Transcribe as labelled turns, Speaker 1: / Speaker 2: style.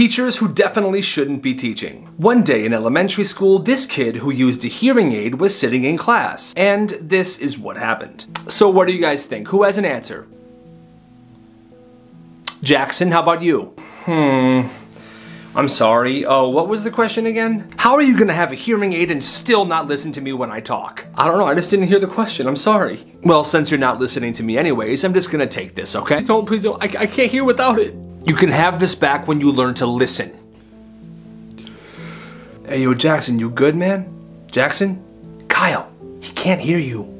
Speaker 1: Teachers who definitely shouldn't be teaching. One day in elementary school, this kid who used a hearing aid was sitting in class, and this is what happened. So what do you guys think? Who has an answer? Jackson, how about you? Hmm. I'm sorry. Oh, what was the question again? How are you gonna have a hearing aid and still not listen to me when I talk? I don't know, I just didn't hear the question. I'm sorry. Well, since you're not listening to me anyways, I'm just gonna take this, okay? Please don't, please don't. I, I can't hear without it. You can have this back when you learn to listen. Hey, yo, Jackson, you good, man? Jackson? Kyle, he can't hear you.